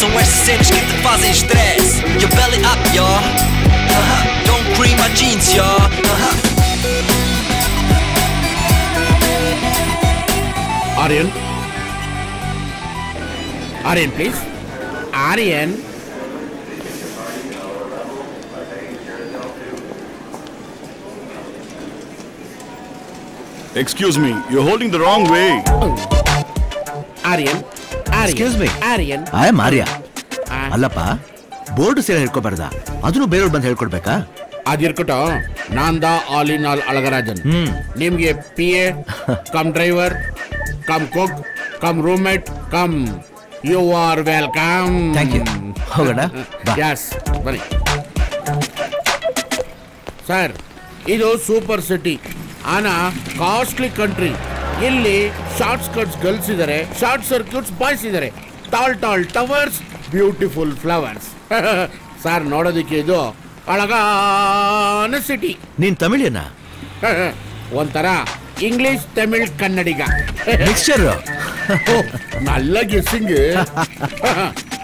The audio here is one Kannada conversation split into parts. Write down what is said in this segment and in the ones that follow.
Cenas que te fazem stress Your belly up, y'all uh-huh. Don't cream my jeans, y'all uh-huh. Aryan. Aryan, please. Aryan. Excuse me, you're holding the wrong way. Aryan. Aryan. Excuse me. Aryan. I am Arya ಆ, ಅಲ್ಲಪ್ಪ ಬೋರ್ಡ್ ಸೀರೆ ಹೇಳ್ಕೊಬಾರ್ದ ಅದನ್ನು ಬೇರೆಯವ್ರು ಬಂದು ಹೇಳ್ಕೊಡ್ಬೇಕಾ? ಅದಿರ್ಕೊಟ ನಾಂದ ಆಲ್ ಇನ್ ಆಲ್ ಅಳಗರಾಜನ್. ನಿಮ್ಗೆ P A cum driver cum cook cum roommate cum you are welcome Thank you. ಹೋಗೋಣ? ಯಸ್ ಬನ್ನಿ. ಸರ್ ಇದು ಸೂಪರ್ ಸಿಟಿ ಆನ ಕಾಸ್ಟ್ಲಿ ಕಂಟ್ರಿ ಇಲ್ಲಿ ಶಾರ್ಟ್ ಸ್ಕರ್ಟ್ಸ್ ಗರ್ಲ್ಸ್ ಇದ್ದಾರೆ ಶಾರ್ಟ್ ಸರ್ಕ್ಯೂಟ್ಸ್ ಬಾಯ್ಸ್ ಇದ್ದಾರೆ tall tall towers beautiful flowers sir ನೋಡೋದಕ್ಕೆ ಇದು ಅಳಗಾನ ಸಿಟಿ ನೀನ್ ತಮಿಳಿಯನ್ನ ಒಂಥರ ಇಂಗ್ಲಿಷ್ ತಮಿಳ್ ಕನ್ನಡಿಗ ಮಿಕ್ಸ್ಚರ್ ನಲ್ಲ guessing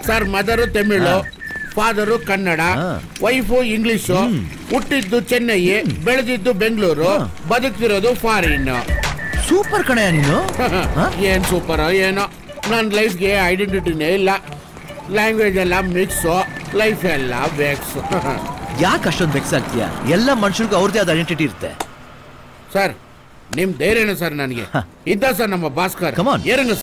sir mother Tamil father Kannada. Wife English ಹುಟ್ಟಿದ್ದು ಚೆನ್ನೈ ಬೆಳೆದಿದ್ದು ಬೆಂಗಳೂರು ಬದುಕ್ತಿರೋದು ಫಾರಿನ್ ಸೂಪರ್ ಕಣಯ್ಯ ನೀನು? ಏನ್ ಸೂಪರ್ ಏನೋ. ನನ್ನ ಲೈಫ್ಗೆ ಐಡೆಂಟಿಟಿನೇ ಇಲ್ಲ. ಲ್ಯಾಂಗ್ವೇಜ್ ಎಲ್ಲ ಮಿಕ್ಸು ಲೈಫ್ ಎಲ್ಲ ಬೇಕ್ಸು ಯಾಕೆ ಅಷ್ಟೊಂದು ಬೆಕ್ಸ್ ಆಗ್ತೀಯ? ಎಲ್ಲ ಮನುಷ್ಯರಿಗೂ ಅವ್ರದೇ ಆದ ಐಡೆಂಟಿಟಿ ಇರುತ್ತೆ. ಸರ್ ನಿಮ್ ಧೈರ್ಯನ ಸರ್ ನನಗೆ? ಇದ್ದ ಸರ್ ನಮ್ಮ ಭಾಸ್ಕರ್. ಕಮಾನ್. ಏರಂಗ